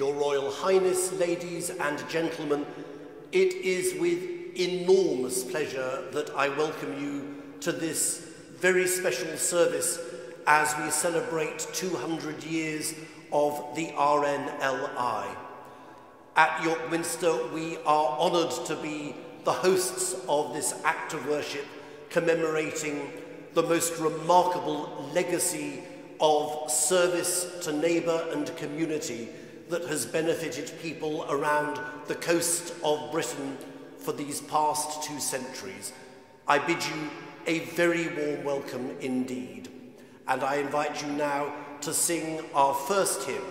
Your Royal Highness, ladies and gentlemen, it is with enormous pleasure that I welcome you to this very special service as we celebrate 200 years of the RNLI. At York Minster, we are honoured to be the hosts of this act of worship commemorating the most remarkable legacy of service to neighbour and community that has benefited people around the coast of Britain for these past two centuries. I bid you a very warm welcome indeed, and I invite you now to sing our first hymn,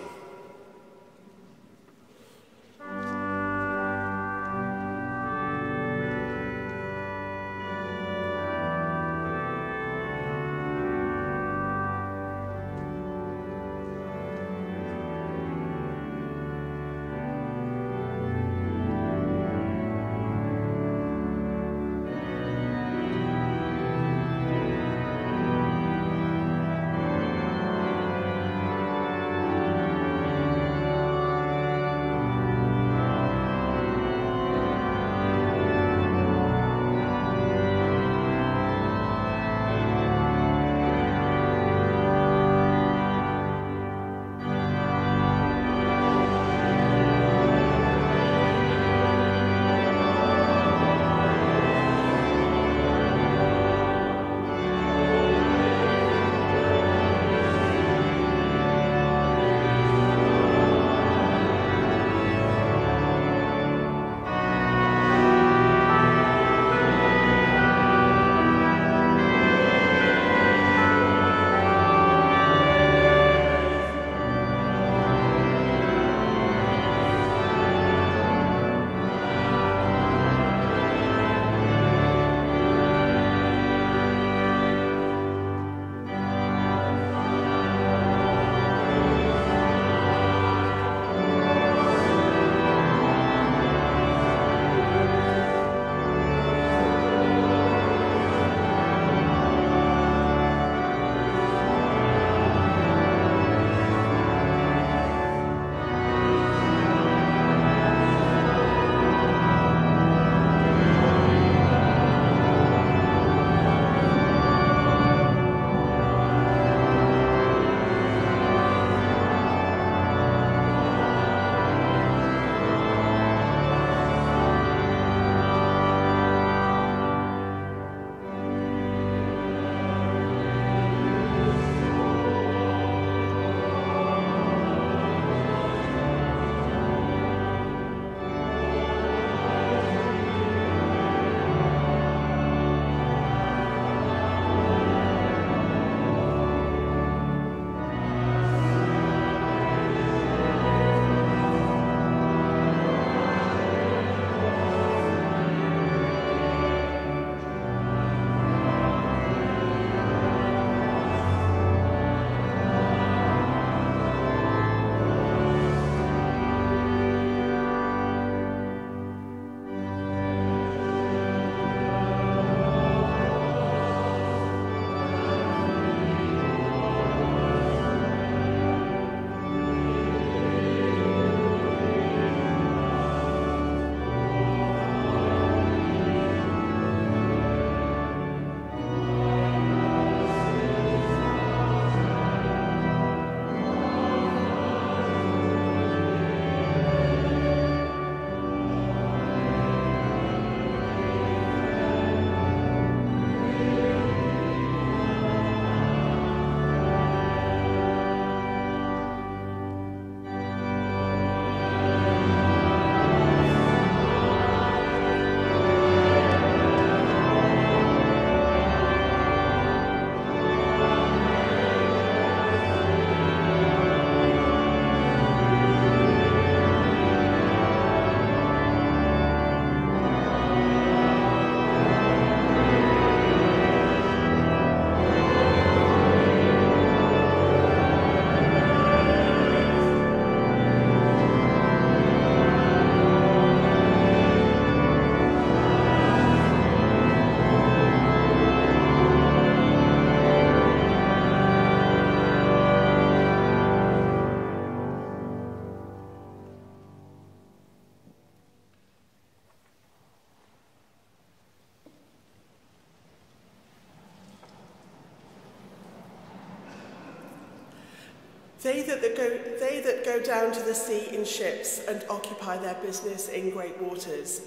go down to the sea in ships and occupy their business in great waters,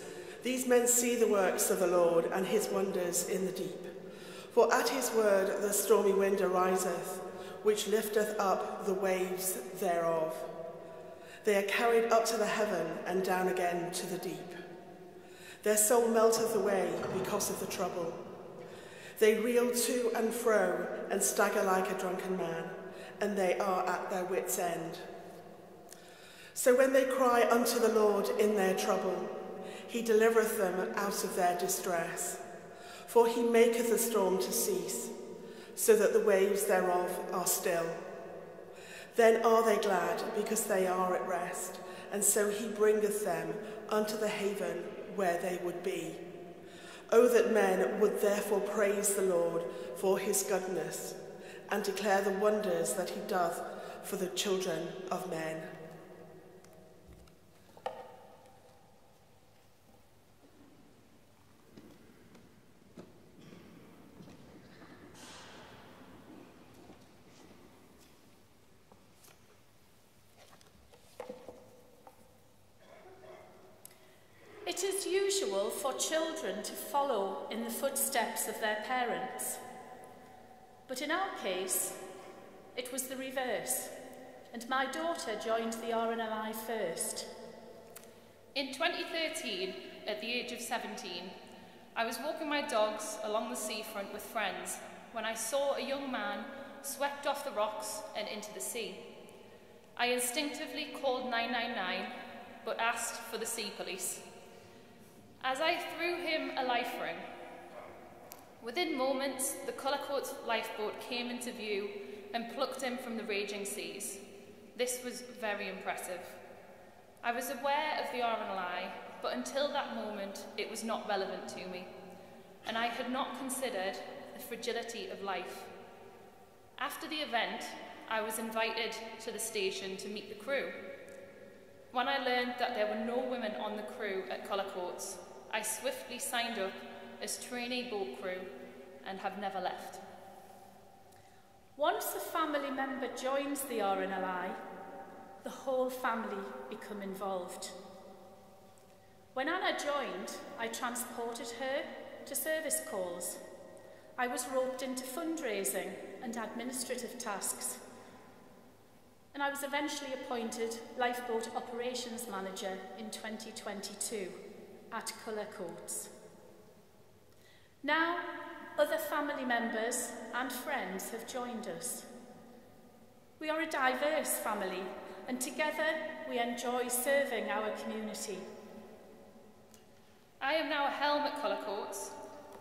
these men see the works of the Lord and his wonders in the deep. For at his word the stormy wind ariseth, which lifteth up the waves thereof. They are carried up to the heaven and down again to the deep. Their soul melteth away because of the trouble. They reel to and fro and stagger like a drunken man, and they are at their wits' end. So when they cry unto the Lord in their trouble, he delivereth them out of their distress. For he maketh the storm to cease, so that the waves thereof are still. Then are they glad, because they are at rest, and so he bringeth them unto the haven where they would be. Oh, that men would therefore praise the Lord for his goodness, and declare the wonders that he doth for the children of men. For children to follow in the footsteps of their parents. But in our case, it was the reverse, and my daughter joined the RNLI first. In 2013, at the age of 17, I was walking my dogs along the seafront with friends when I saw a young man swept off the rocks and into the sea. I instinctively called 999 but asked for the sea police as I threw him a life ring. Within moments, the Cullercoats lifeboat came into view and plucked him from the raging seas. This was very impressive. I was aware of the RNLI, but until that moment, it was not relevant to me, and I had not considered the fragility of life. After the event, I was invited to the station to meet the crew. When I learned that there were no women on the crew at Cullercoats, I swiftly signed up as trainee boat crew and have never left. Once a family member joins the RNLI, the whole family become involved. When Anna joined, I transported her to service calls. I was roped into fundraising and administrative tasks. And I was eventually appointed Lifeboat Operations Manager in 2022 at Colour Courts. Now, other family members and friends have joined us. We are a diverse family and together we enjoy serving our community. I am now a helm at Colour Courts,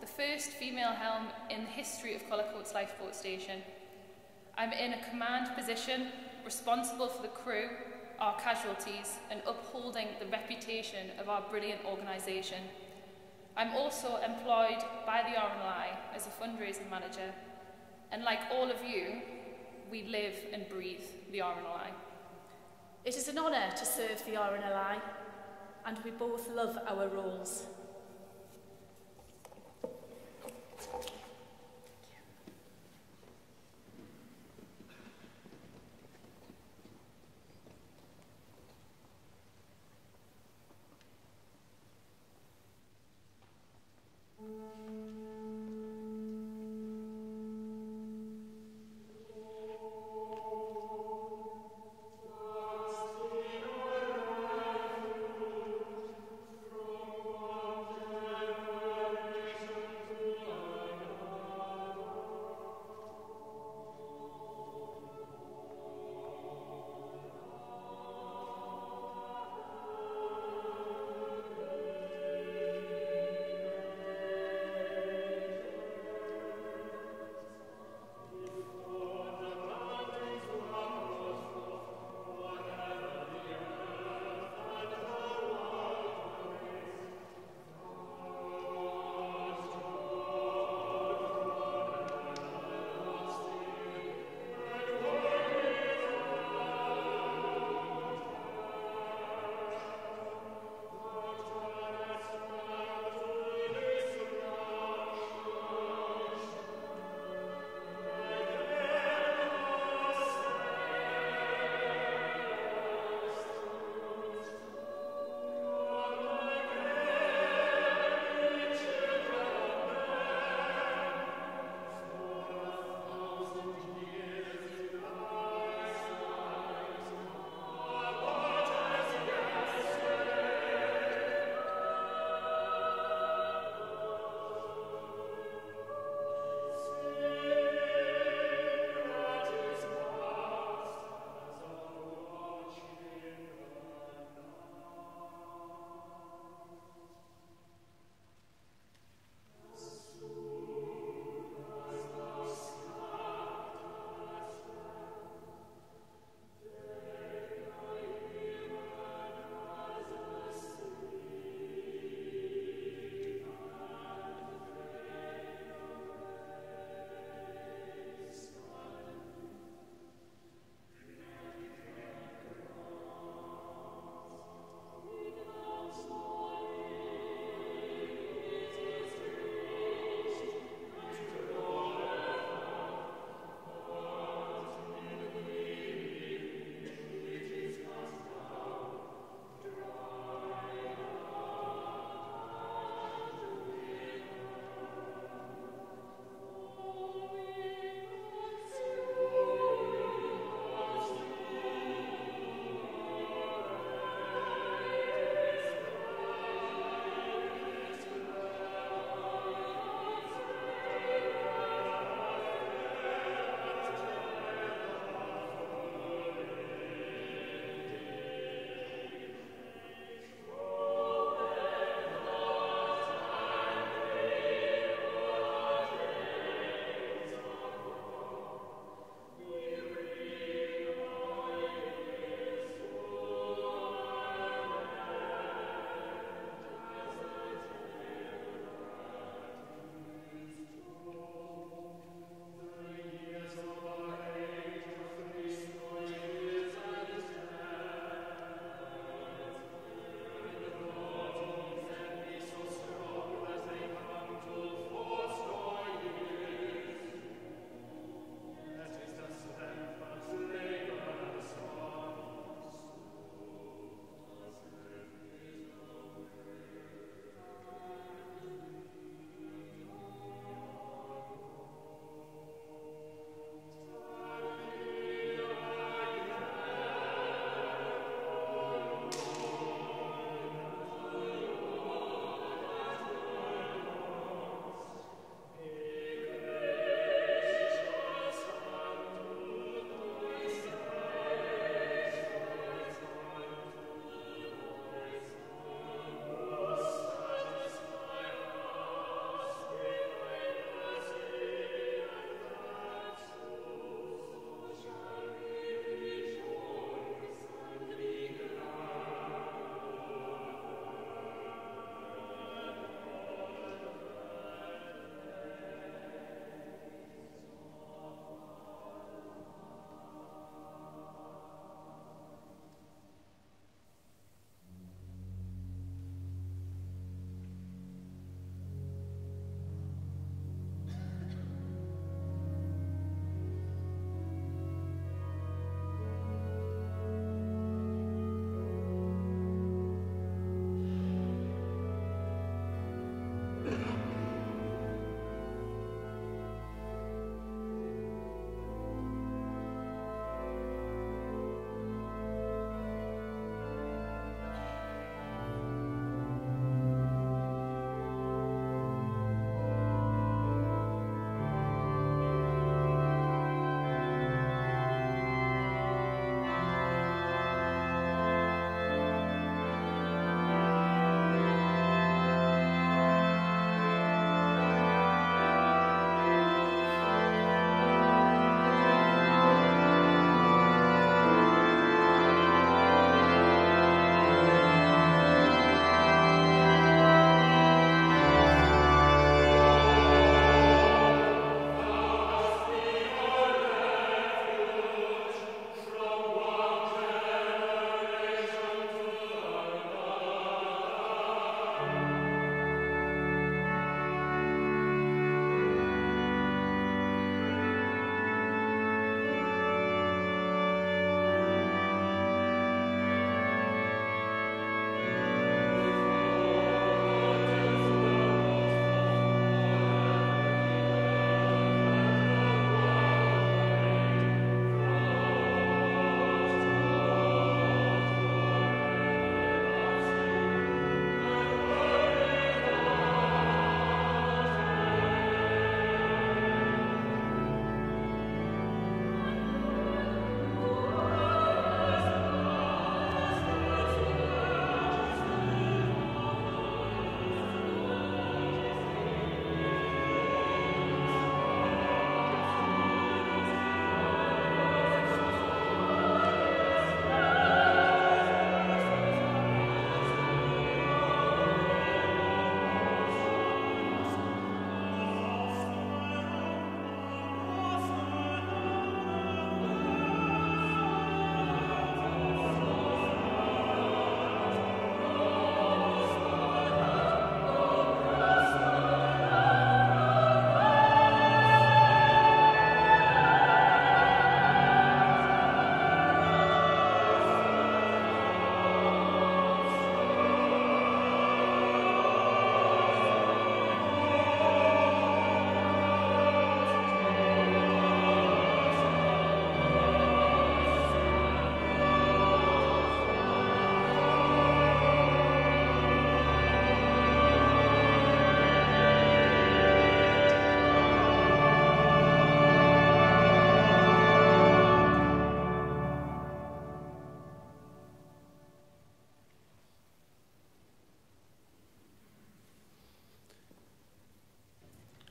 the first female helm in the history of Colour Courts Lifeboat Station. I'm in a command position responsible for the crew our casualties and upholding the reputation of our brilliant organisation. I'm also employed by the RNLI as a fundraising manager, and like all of you, we live and breathe the RNLI. It is an honour to serve the RNLI, and we both love our roles.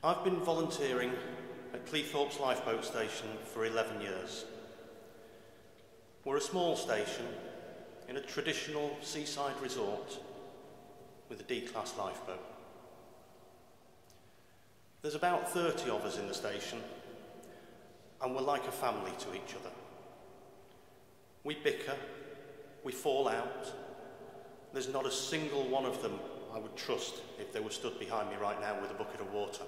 I've been volunteering at Cleethorpes Lifeboat Station for 11 years. We're a small station in a traditional seaside resort with a D-class lifeboat. There's about 30 of us in the station and we're like a family to each other. We bicker, we fall out. There's not a single one of them I would trust if they were stood behind me right now with a bucket of water.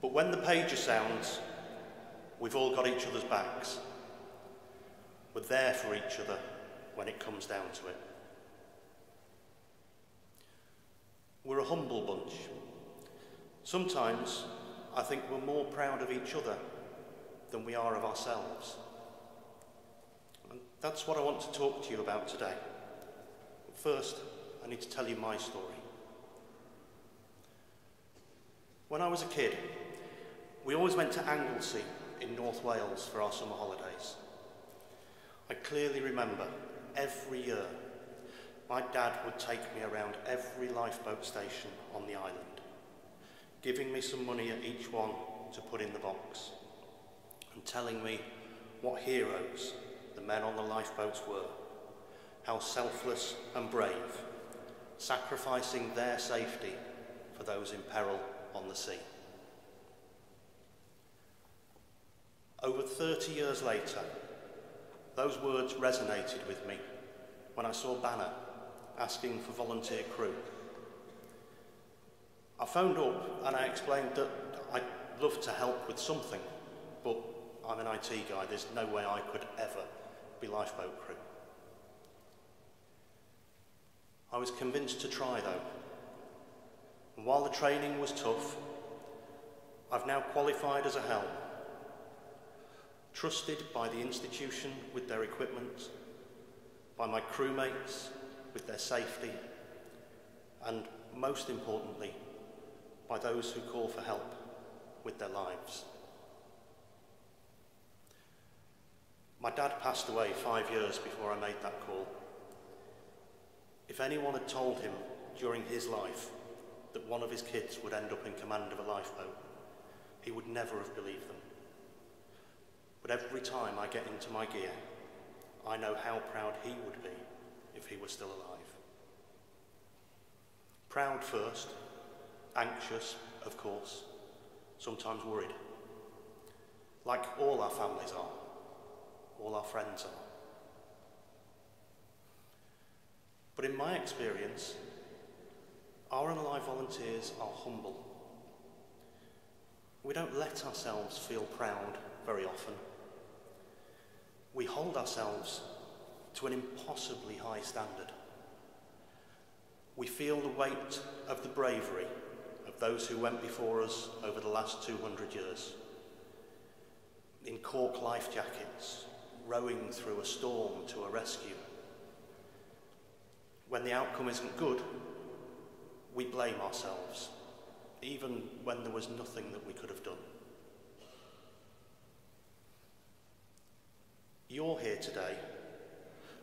But when the pager sounds, we've all got each other's backs. We're there for each other when it comes down to it. We're a humble bunch. Sometimes I think we're more proud of each other than we are of ourselves. And that's what I want to talk to you about today. But first, I need to tell you my story. When I was a kid, we always went to Anglesey in North Wales for our summer holidays. I clearly remember every year my dad would take me around every lifeboat station on the island, giving me some money at each one to put in the box, and telling me what heroes the men on the lifeboats were, how selfless and brave, sacrificing their safety for those in peril on the sea. Over 30 years later, those words resonated with me when I saw Banner asking for volunteer crew. I phoned up and I explained that I'd love to help with something, but I'm an IT guy, there's no way I could ever be lifeboat crew. I was convinced to try though. And while the training was tough, I've now qualified as a helm trusted by the institution with their equipment, by my crewmates with their safety, and most importantly, by those who call for help with their lives. My dad passed away five years before I made that call. If anyone had told him during his life that one of his kids would end up in command of a lifeboat, he would never have believed them. But every time I get into my gear, I know how proud he would be if he were still alive. Proud first, anxious, of course, sometimes worried. Like all our families are, all our friends are. But in my experience, RNLI volunteers are humble. We don't let ourselves feel proud very often we hold ourselves to an impossibly high standard. We feel the weight of the bravery of those who went before us over the last 200 years. In cork life jackets, rowing through a storm to a rescue. When the outcome isn't good, we blame ourselves, even when there was nothing that we could have done. You're here today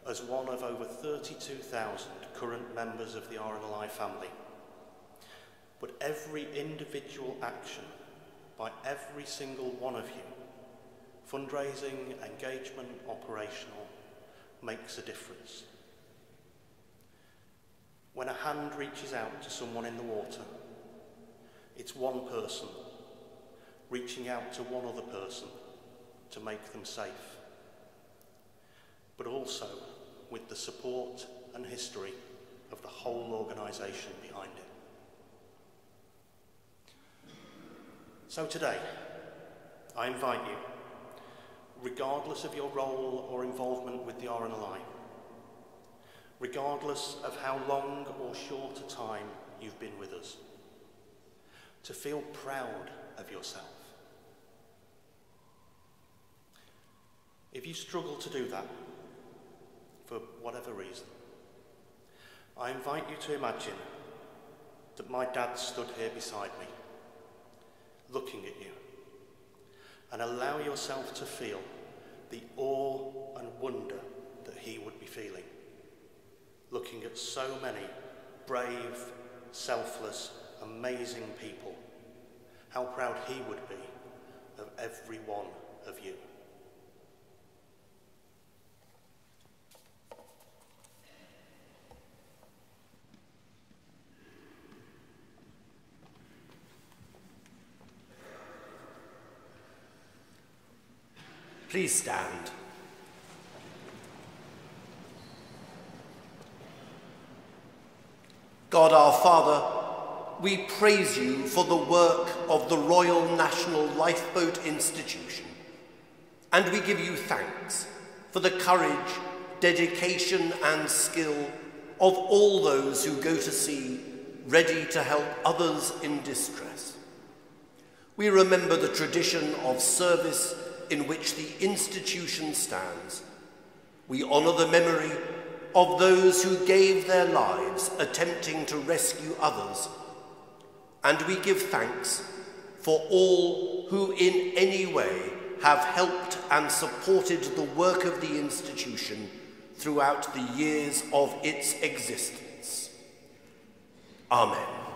as one of over 32,000 current members of the RNLI family. But every individual action by every single one of you, fundraising, engagement, operational, makes a difference. When a hand reaches out to someone in the water, it's one person reaching out to one other person to make them safe but also with the support and history of the whole organisation behind it. So today, I invite you, regardless of your role or involvement with the RNLI, regardless of how long or short a time you've been with us, to feel proud of yourself. If you struggle to do that, for whatever reason. I invite you to imagine that my dad stood here beside me, looking at you, and allow yourself to feel the awe and wonder that he would be feeling, looking at so many brave, selfless, amazing people, how proud he would be of every one of you. Please stand. God our Father, we praise you for the work of the Royal National Lifeboat Institution, and we give you thanks for the courage, dedication, and skill of all those who go to sea ready to help others in distress. We remember the tradition of service in which the institution stands. We honour the memory of those who gave their lives attempting to rescue others. And we give thanks for all who in any way have helped and supported the work of the institution throughout the years of its existence. Amen.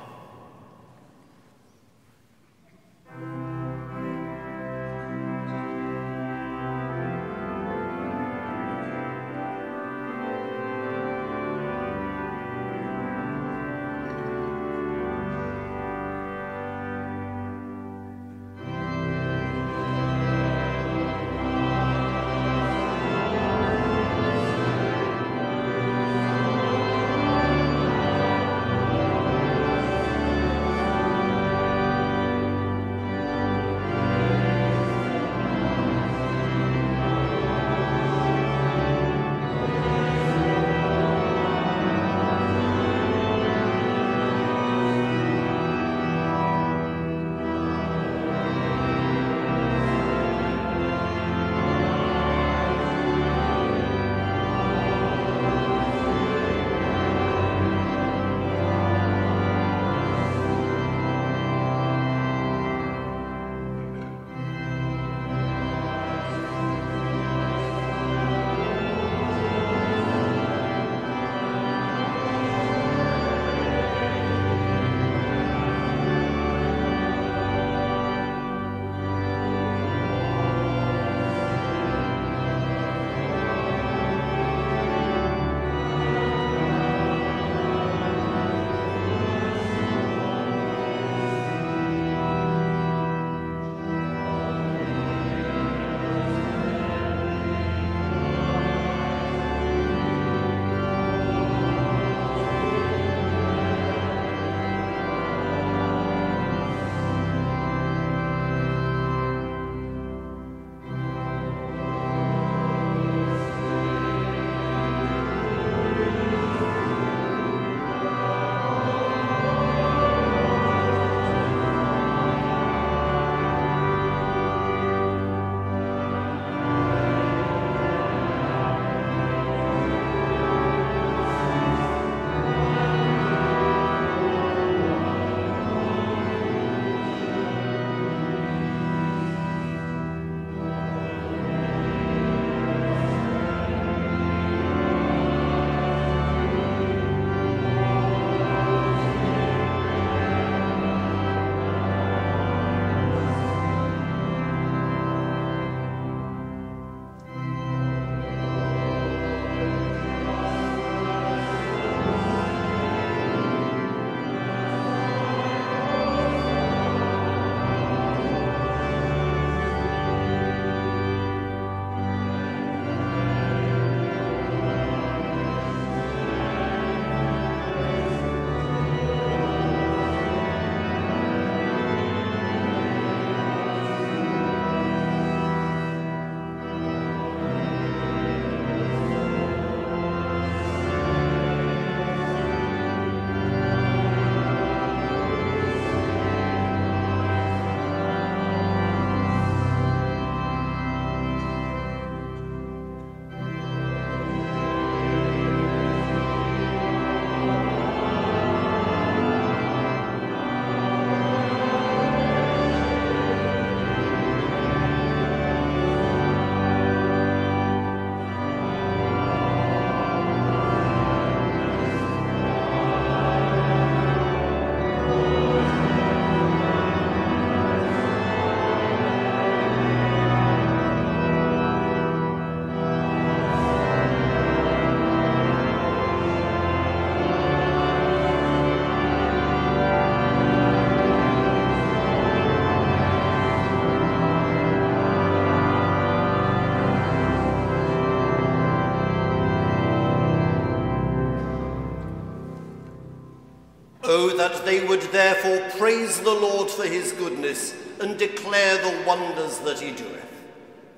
That they would therefore praise the Lord for his goodness and declare the wonders that he doeth.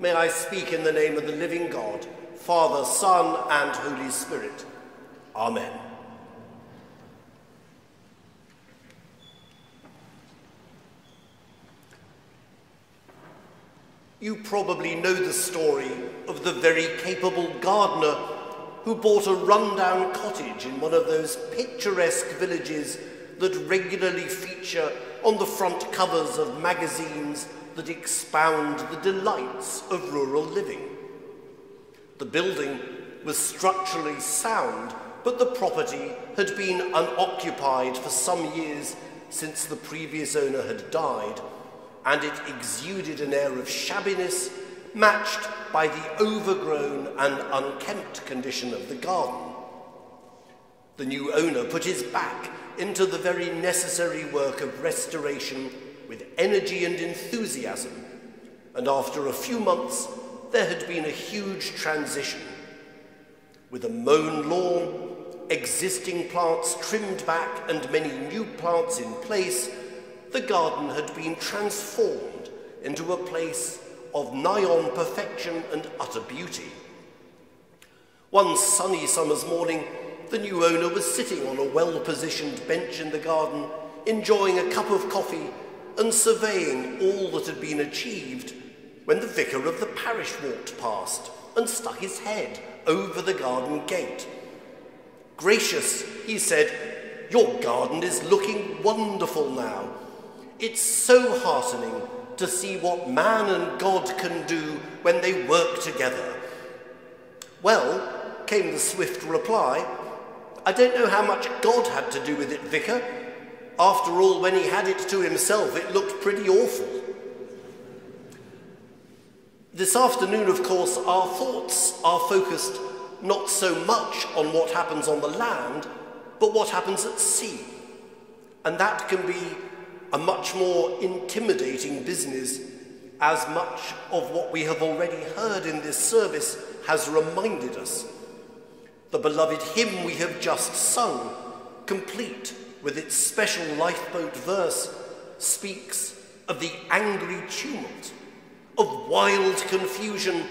May I speak in the name of the living God, Father, Son, and Holy Spirit. Amen. You probably know the story of the very capable gardener who bought a rundown cottage in one of those picturesque villages that regularly feature on the front covers of magazines that expound the delights of rural living. The building was structurally sound, but the property had been unoccupied for some years since the previous owner had died, and it exuded an air of shabbiness matched by the overgrown and unkempt condition of the garden. The new owner put his back into the very necessary work of restoration with energy and enthusiasm, and after a few months, there had been a huge transition. With a mown lawn, existing plants trimmed back, and many new plants in place, the garden had been transformed into a place of nigh on perfection and utter beauty. One sunny summer's morning, the new owner was sitting on a well positioned bench in the garden, enjoying a cup of coffee and surveying all that had been achieved when the vicar of the parish walked past and stuck his head over the garden gate. Gracious, he said, your garden is looking wonderful now. It's so heartening to see what man and God can do when they work together. Well, came the swift reply, I don't know how much God had to do with it, Vicar. After all, when he had it to himself, it looked pretty awful. This afternoon, of course, our thoughts are focused not so much on what happens on the land, but what happens at sea. And that can be a much more intimidating business, as much of what we have already heard in this service has reminded us. The beloved hymn we have just sung, complete with its special lifeboat verse, speaks of the angry tumult, of wild confusion,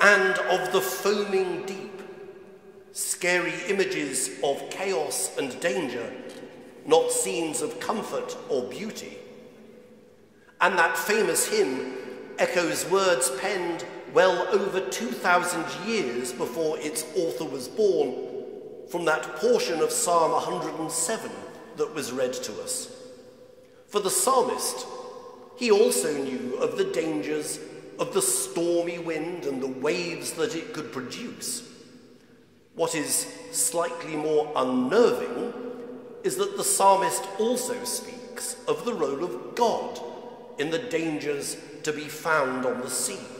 and of the foaming deep. Scary images of chaos and danger, not scenes of comfort or beauty. And that famous hymn echoes words penned well over 2,000 years before its author was born, from that portion of Psalm 107 that was read to us. For the psalmist, he also knew of the dangers of the stormy wind and the waves that it could produce. What is slightly more unnerving is that the psalmist also speaks of the role of God in the dangers to be found on the seas.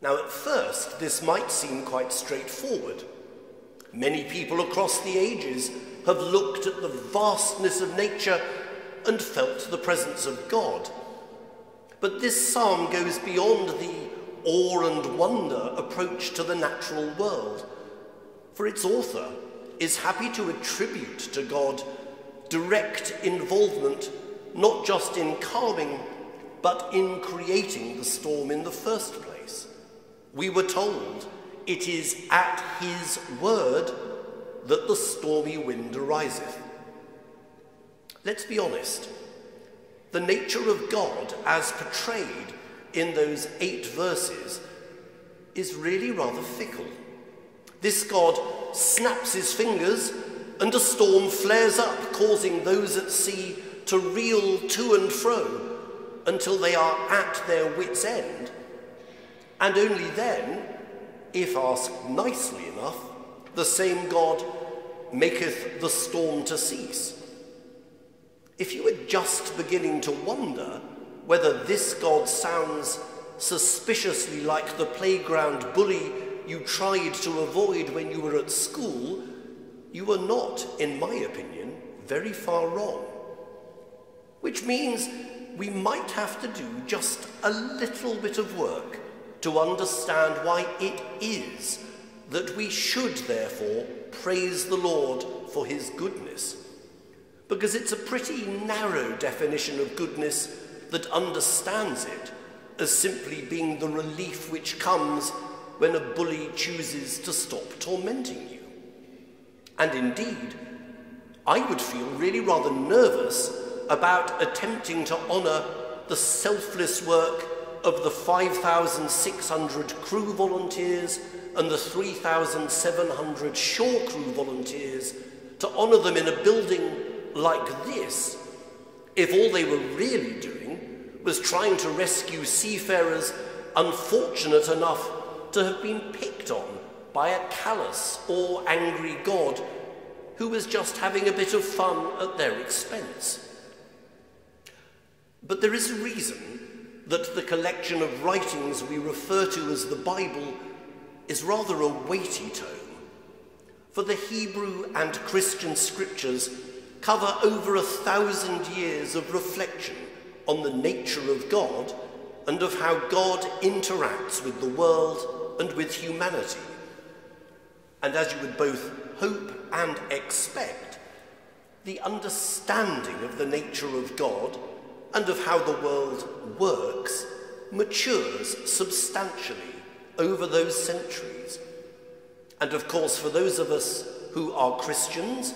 Now, at first, this might seem quite straightforward. Many people across the ages have looked at the vastness of nature and felt the presence of God. But this psalm goes beyond the awe and wonder approach to the natural world, for its author is happy to attribute to God direct involvement not just in calming, but in creating the storm in the first place. We were told it is at his word that the stormy wind ariseth. Let's be honest. The nature of God, as portrayed in those eight verses, is really rather fickle. This God snaps his fingers and a storm flares up, causing those at sea to reel to and fro until they are at their wits' end and only then, if asked nicely enough, the same God maketh the storm to cease. If you were just beginning to wonder whether this God sounds suspiciously like the playground bully you tried to avoid when you were at school, you are not, in my opinion, very far wrong. Which means we might have to do just a little bit of work to understand why it is that we should therefore praise the Lord for his goodness, because it's a pretty narrow definition of goodness that understands it as simply being the relief which comes when a bully chooses to stop tormenting you. And indeed, I would feel really rather nervous about attempting to honour the selfless work of the 5,600 crew volunteers and the 3,700 shore crew volunteers to honour them in a building like this if all they were really doing was trying to rescue seafarers unfortunate enough to have been picked on by a callous or angry God who was just having a bit of fun at their expense. But there is a reason that the collection of writings we refer to as the Bible is rather a weighty tome. For the Hebrew and Christian scriptures cover over a thousand years of reflection on the nature of God and of how God interacts with the world and with humanity. And as you would both hope and expect, the understanding of the nature of God and of how the world works matures substantially over those centuries. And of course, for those of us who are Christians,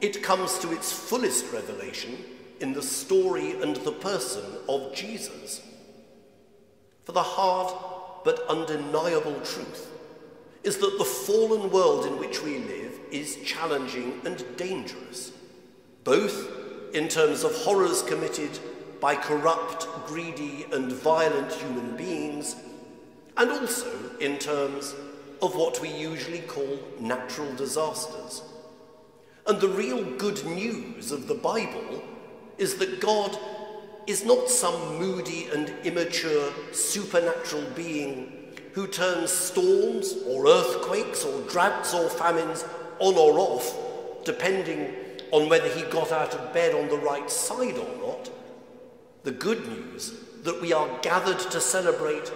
it comes to its fullest revelation in the story and the person of Jesus. For the hard but undeniable truth is that the fallen world in which we live is challenging and dangerous, both in terms of horrors committed by corrupt, greedy, and violent human beings, and also in terms of what we usually call natural disasters. And the real good news of the Bible is that God is not some moody and immature supernatural being who turns storms or earthquakes or droughts or famines on or off, depending on whether he got out of bed on the right side or not. The good news that we are gathered to celebrate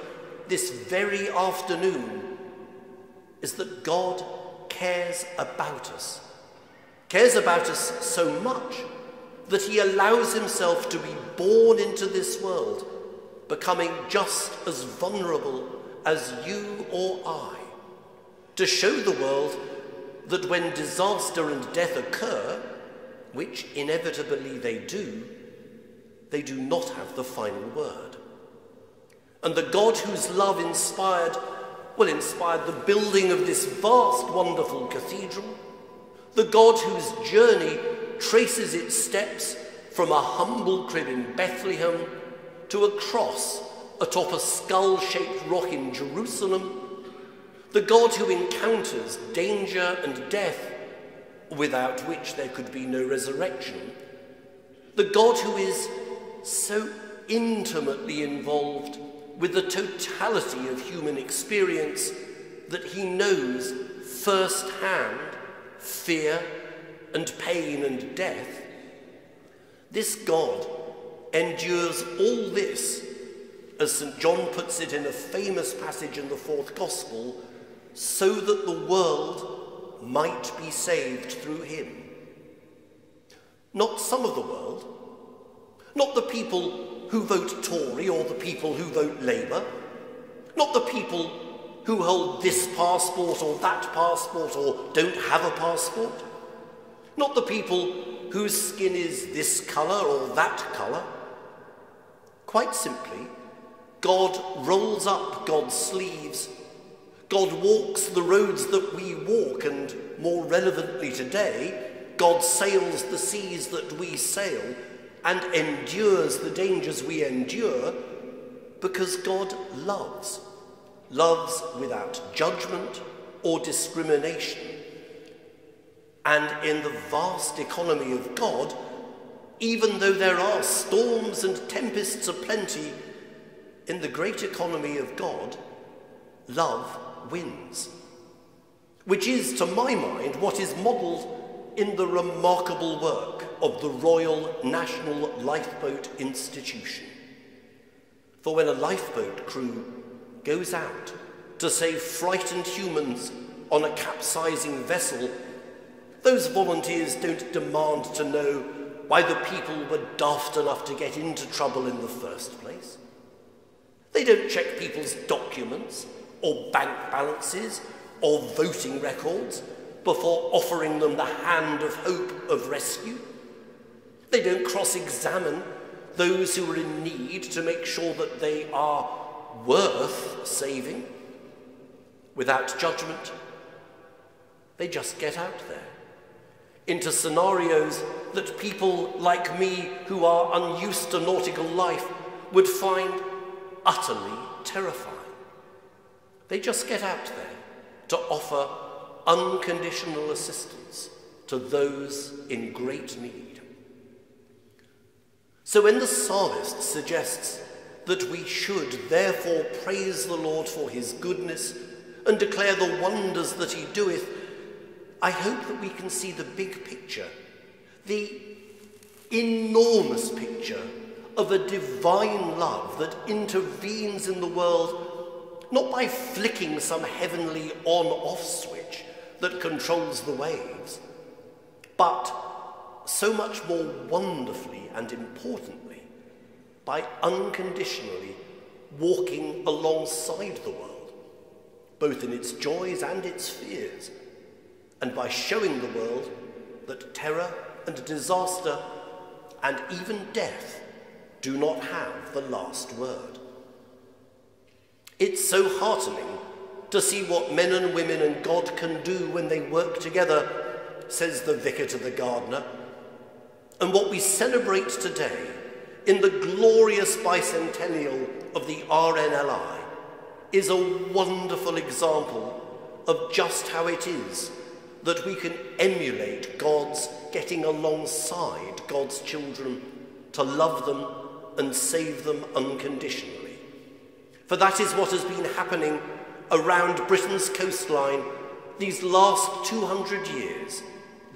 this very afternoon is that God cares about us, cares about us so much that he allows himself to be born into this world, becoming just as vulnerable as you or I, to show the world that when disaster and death occur, which inevitably they do, they do not have the final word. And the God whose love inspired, well, inspired the building of this vast, wonderful cathedral, the God whose journey traces its steps from a humble crib in Bethlehem to a cross atop a skull shaped rock in Jerusalem, the God who encounters danger and death, without which there could be no resurrection, the God who is so intimately involved with the totality of human experience that he knows firsthand fear and pain and death, this God endures all this, as St. John puts it in a famous passage in the fourth Gospel, so that the world might be saved through him. Not some of the world, not the people who vote Tory or the people who vote Labour. Not the people who hold this passport or that passport or don't have a passport. Not the people whose skin is this colour or that colour. Quite simply, God rolls up God's sleeves. God walks the roads that we walk, and more relevantly today, God sails the seas that we sail and endures the dangers we endure because God loves. Loves without judgment or discrimination. And in the vast economy of God, even though there are storms and tempests aplenty, in the great economy of God, love wins. Which is, to my mind, what is modelled in the remarkable work of the Royal National Lifeboat Institution. For when a lifeboat crew goes out to save frightened humans on a capsizing vessel, those volunteers don't demand to know why the people were daft enough to get into trouble in the first place. They don't check people's documents or bank balances or voting records before offering them the hand of hope of rescue. They don't cross examine those who are in need to make sure that they are worth saving without judgment. They just get out there into scenarios that people like me who are unused to nautical life would find utterly terrifying. They just get out there to offer unconditional assistance to those in great need. So when the psalmist suggests that we should therefore praise the Lord for his goodness and declare the wonders that he doeth, I hope that we can see the big picture, the enormous picture of a divine love that intervenes in the world not by flicking some heavenly on off switch that controls the waves, but so much more wonderfully and importantly by unconditionally walking alongside the world, both in its joys and its fears, and by showing the world that terror and disaster and even death do not have the last word. It's so heartening to see what men and women and God can do when they work together, says the vicar to the gardener. And what we celebrate today in the glorious bicentennial of the RNLI is a wonderful example of just how it is that we can emulate God's getting alongside God's children to love them and save them unconditionally. For that is what has been happening around Britain's coastline these last 200 years,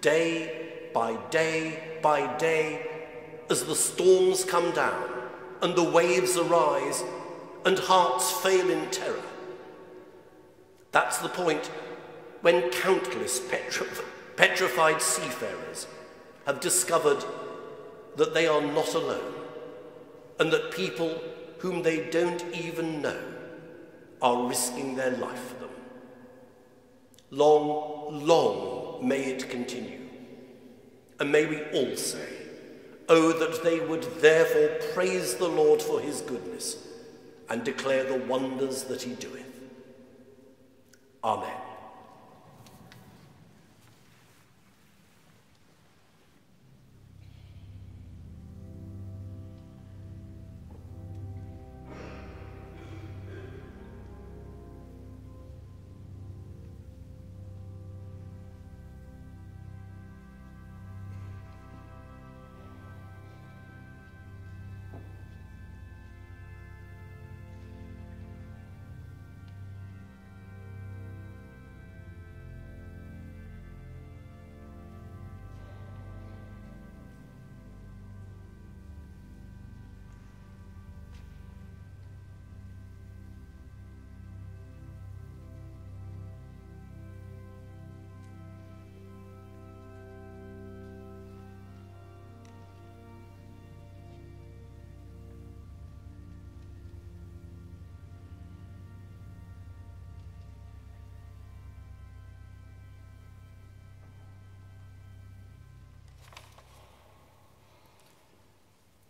day by day by day, as the storms come down and the waves arise and hearts fail in terror. That's the point when countless petrif- petrified seafarers have discovered that they are not alone and that people whom they don't even know are risking their life for them. Long, long may it continue. And may we all say, Oh, that they would therefore praise the Lord for his goodness and declare the wonders that he doeth. Amen.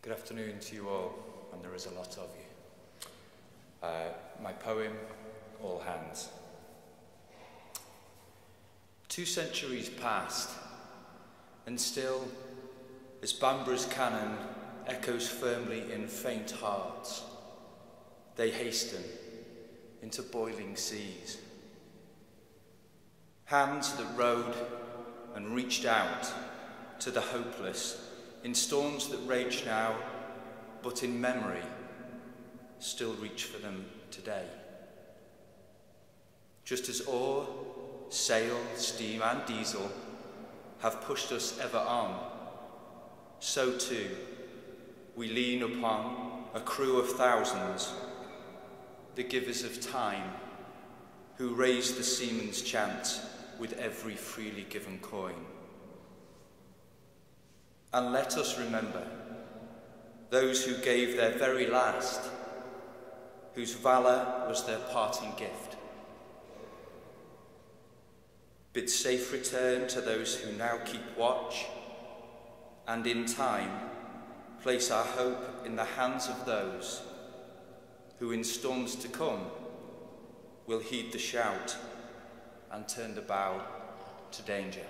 Good afternoon to you all, and there is a lot of you. Uh, my poem, All Hands. Two centuries passed, and still, as Bamburgh's cannon echoes firmly in faint hearts, they hasten into boiling seas. Hands that rode and reached out to the hopeless in storms that rage now, but in memory still reach for them today. Just as oar, sail, steam, and diesel have pushed us ever on, so too we lean upon a crew of thousands, the givers of time, who raise the seaman's chant with every freely given coin. And let us remember those who gave their very last, whose valour was their parting gift. Bid safe return to those who now keep watch, and in time place our hope in the hands of those who in storms to come will heed the shout and turn the bow to danger.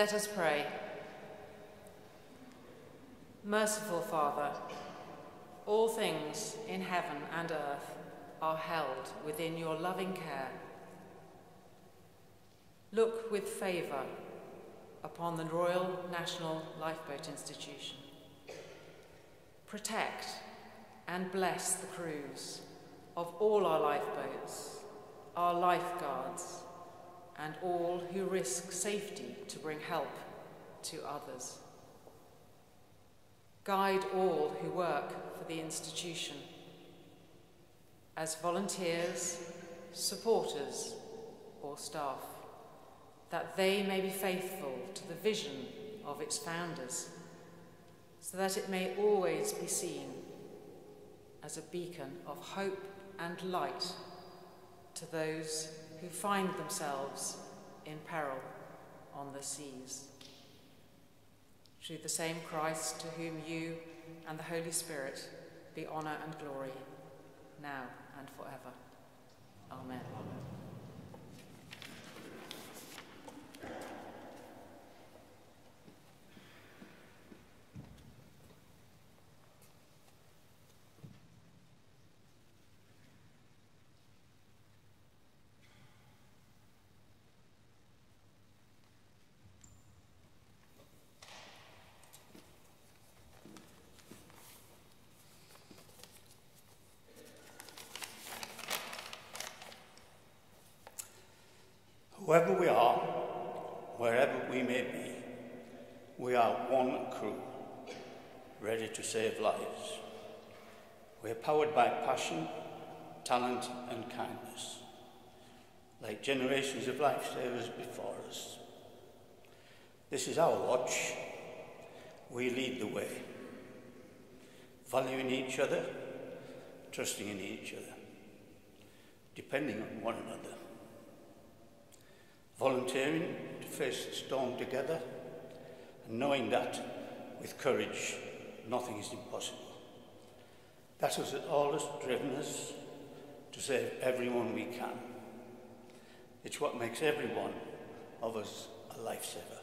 Let us pray. Merciful Father, all things in heaven and earth are held within your loving care. Look with favour upon the Royal National Lifeboat Institution. Protect and bless the crews of all our lifeboats, our lifeguards, and all who risk safety to bring help to others. Guide all who work for the institution as volunteers, supporters, or staff, that they may be faithful to the vision of its founders, so that it may always be seen as a beacon of hope and light to those who find themselves in peril on the seas. Through the same Christ to whom you and the Holy Spirit be honour and glory, now and forever. Amen. Amen. Whoever we are, wherever we may be, we are one crew, ready to save lives. We're by passion, talent, and kindness, like generations of lifesavers before us. This is our watch. We lead the way, valuing each other, trusting in each other, depending on one another, volunteering to face the storm together, and knowing that, with courage, nothing is impossible. That has always driven us to save everyone we can. It's what makes every one of us a lifesaver.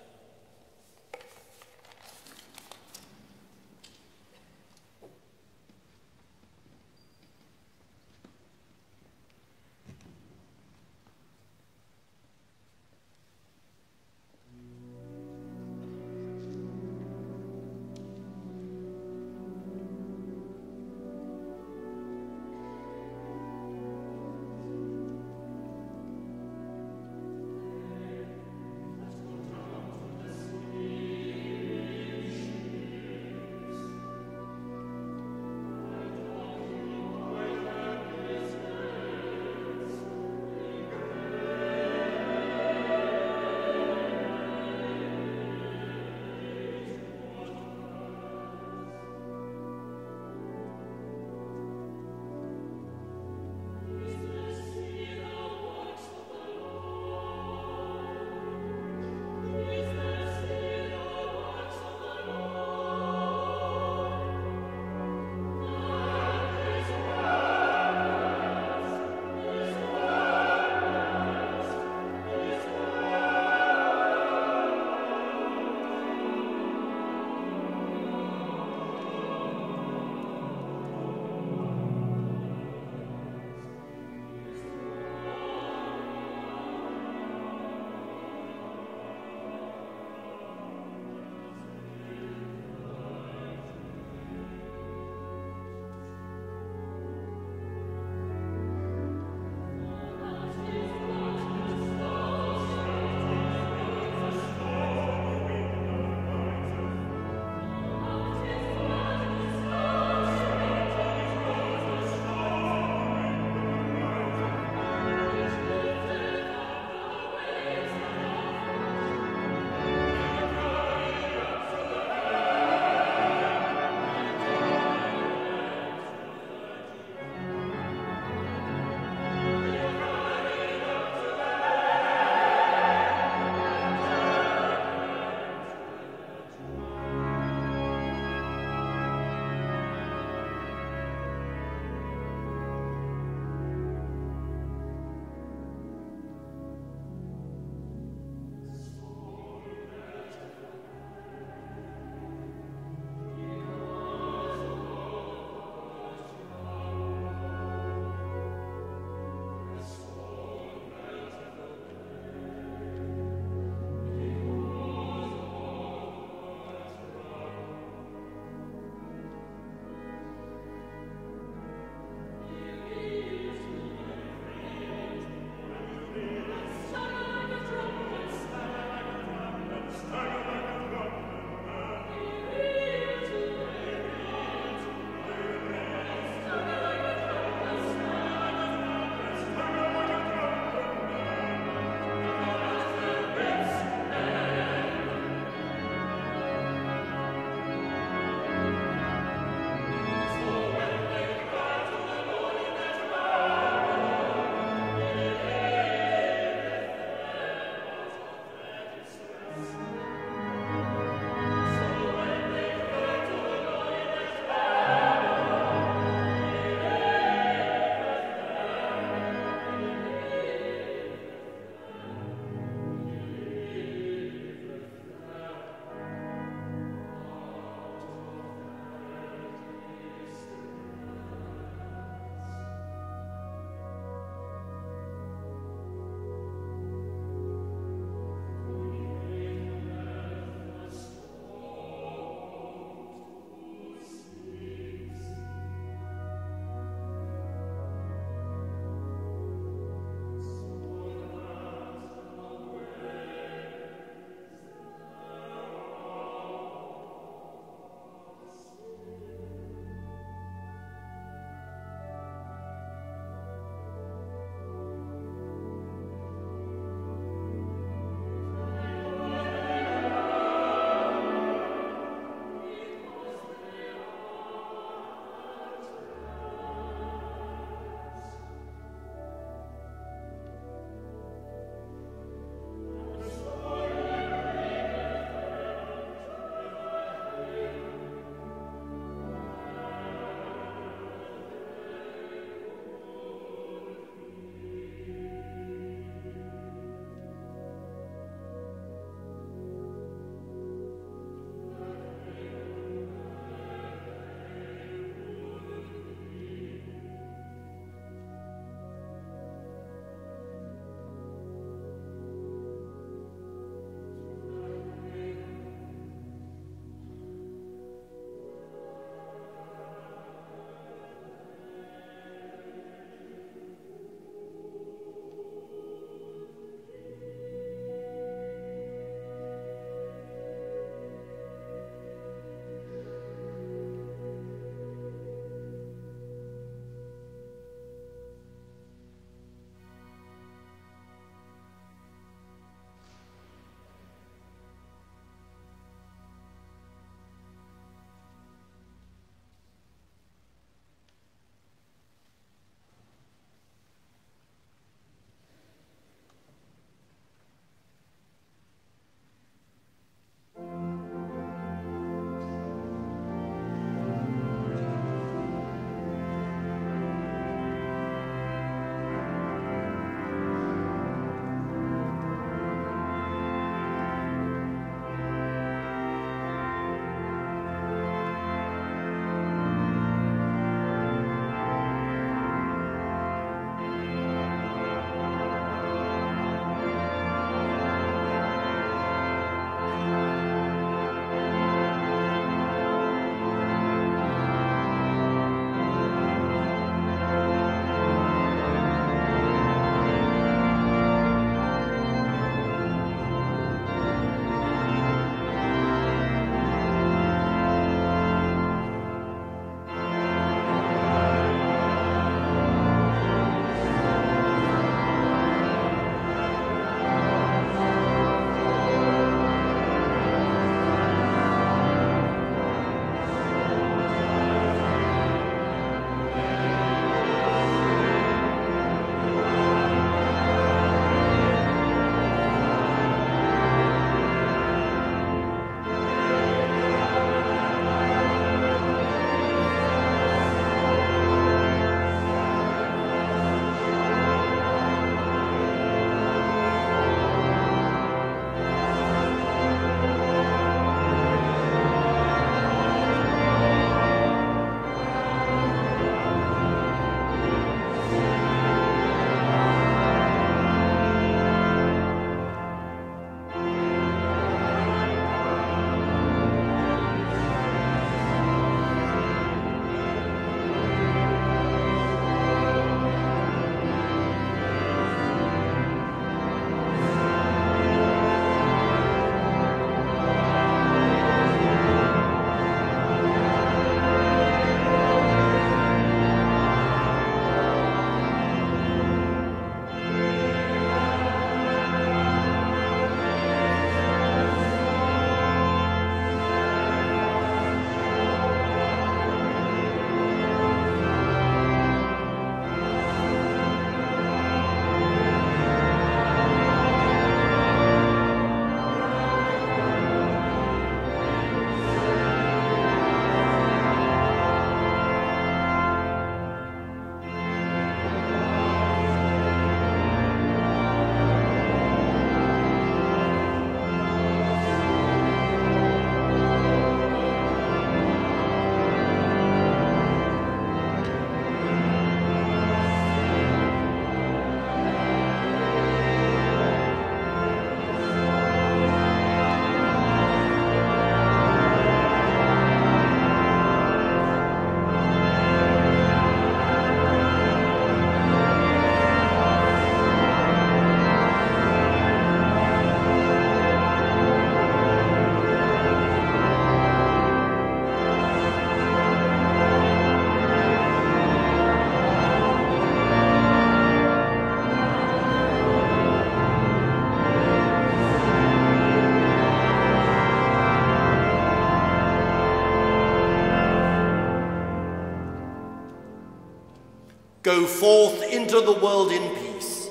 Go forth into the world in peace.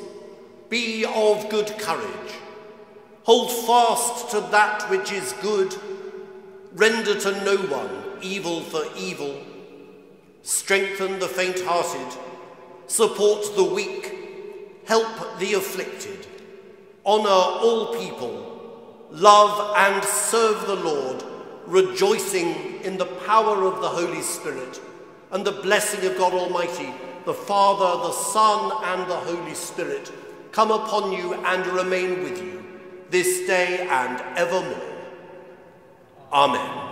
Be of good courage. Hold fast to that which is good. Render to no one evil for evil. Strengthen the faint hearted. Support the weak. Help the afflicted. Honour all people. Love and serve the Lord, rejoicing in the power of the Holy Spirit and the blessing of God Almighty, the Father, the Son, and the Holy Spirit come upon you and remain with you this day and evermore. Amen.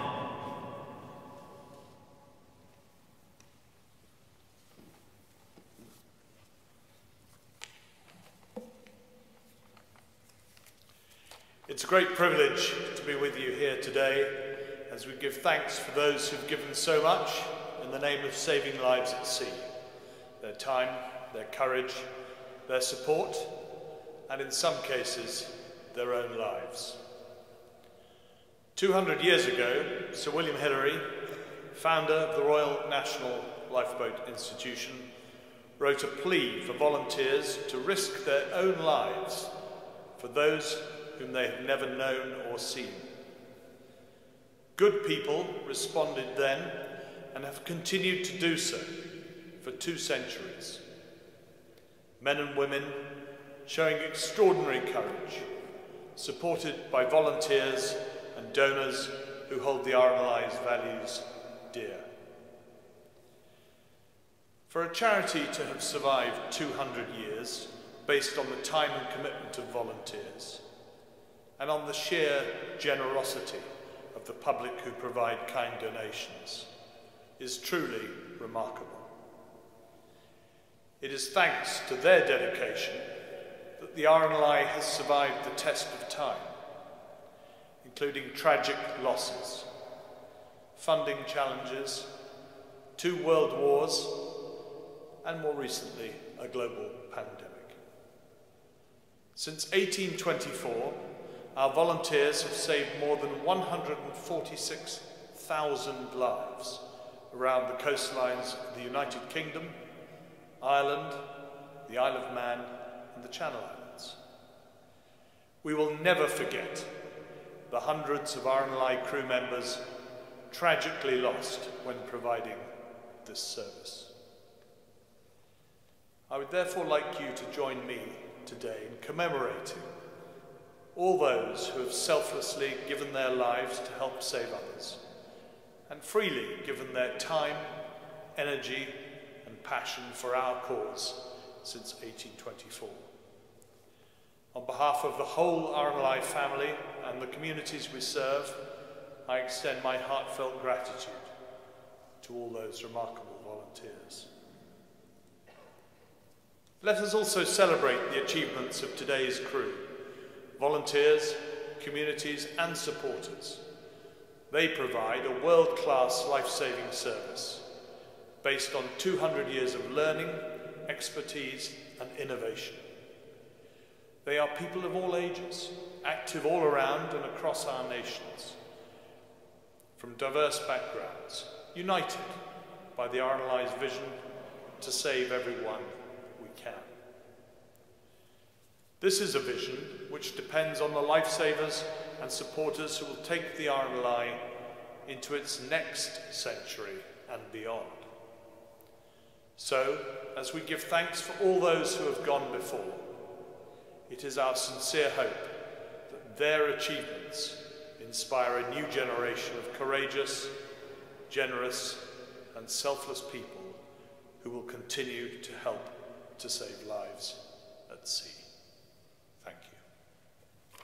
It's a great privilege to be with you here today as we give thanks for those who've given so much in the name of saving lives at sea. Their time, their courage, their support, and in some cases, their own lives. 200 years ago, Sir William Hillary, founder of the Royal National Lifeboat Institution, wrote a plea for volunteers to risk their own lives for those whom they have never known or seen. Good people responded then and have continued to do so for two centuries. Men and women showing extraordinary courage, supported by volunteers and donors who hold the RNLI's values dear. For a charity to have survived 200 years based on the time and commitment of volunteers, and on the sheer generosity of the public who provide kind donations is truly remarkable. It is thanks to their dedication that the RNLI has survived the test of time, including tragic losses, funding challenges, two world wars, and more recently, a global pandemic. Since 1824, our volunteers have saved more than 146,000 lives around the coastlines of the United Kingdom, Ireland, the Isle of Man, and the Channel Islands. We will never forget the hundreds of RNLI crew members tragically lost when providing this service. I would therefore like you to join me today in commemorating all those who have selflessly given their lives to help save others, and freely given their time, energy, passion for our cause since 1824. On behalf of the whole RNLI family and the communities we serve, I extend my heartfelt gratitude to all those remarkable volunteers. Let us also celebrate the achievements of today's crew volunteers, communities, and supporters. They provide a world class life saving service based on 200 years of learning, expertise, and innovation. They are people of all ages, active all around and across our nations, from diverse backgrounds, united by the RNLI's vision to save everyone we can. This is a vision which depends on the lifesavers and supporters who will take the RNLI into its next century and beyond. So, as we give thanks for all those who have gone before, it is our sincere hope that their achievements inspire a new generation of courageous, generous, and selfless people who will continue to help to save lives at sea. Thank you.